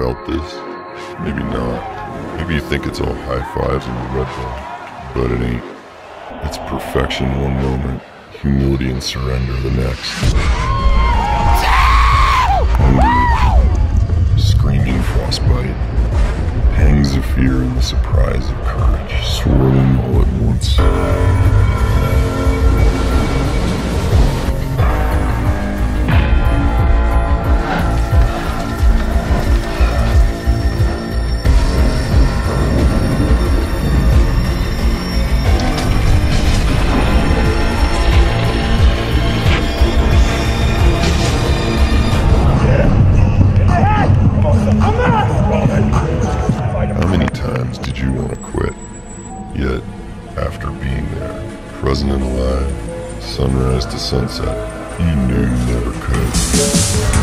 felt this? Maybe not. Maybe you think it's all high fives and the red ball, but it ain't. It's perfection one moment, humility and surrender the next. Screaming frostbite, pangs of fear and the surprise of courage swirling all at once. Did you want to quit? Yet, after being there, present and alive, sunrise to sunset, you knew you never could.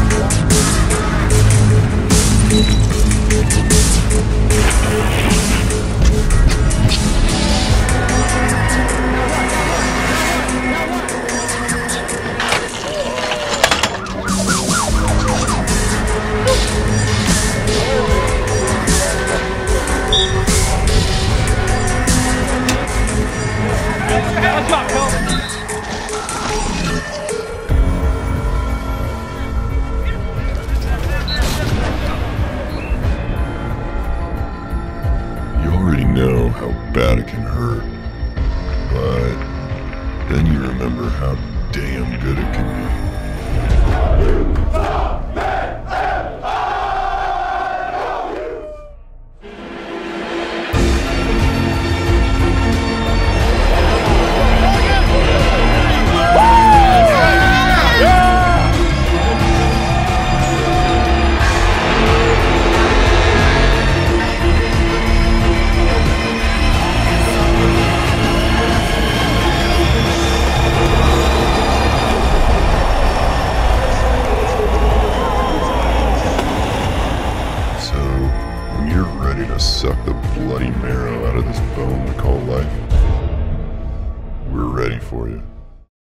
Bad it can hurt, but then you remember how damn good it can be. Out of this bone we call life, we're ready for you.